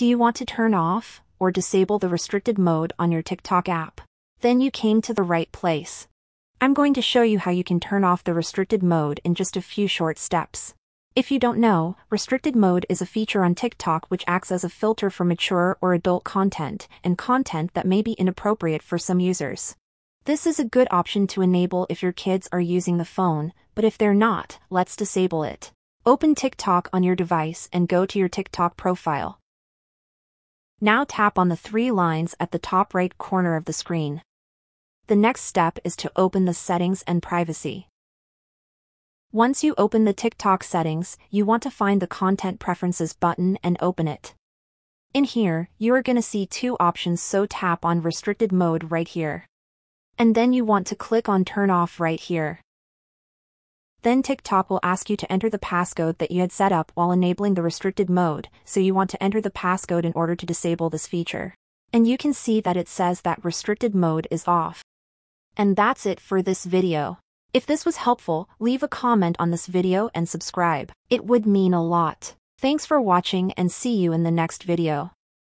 Do you want to turn off or disable the restricted mode on your TikTok app? Then you came to the right place. I'm going to show you how you can turn off the restricted mode in just a few short steps. If you don't know, restricted mode is a feature on TikTok which acts as a filter for mature or adult content and content that may be inappropriate for some users. This is a good option to enable if your kids are using the phone, but if they're not, let's disable it. Open TikTok on your device and go to your TikTok profile. Now tap on the three lines at the top right corner of the screen. The next step is to open the settings and privacy. Once you open the TikTok settings, you want to find the content preferences button and open it. In here, you are going to see two options so tap on restricted mode right here. And then you want to click on turn off right here. Then TikTok will ask you to enter the passcode that you had set up while enabling the restricted mode, so you want to enter the passcode in order to disable this feature. And you can see that it says that restricted mode is off. And that's it for this video. If this was helpful, leave a comment on this video and subscribe. It would mean a lot. Thanks for watching and see you in the next video.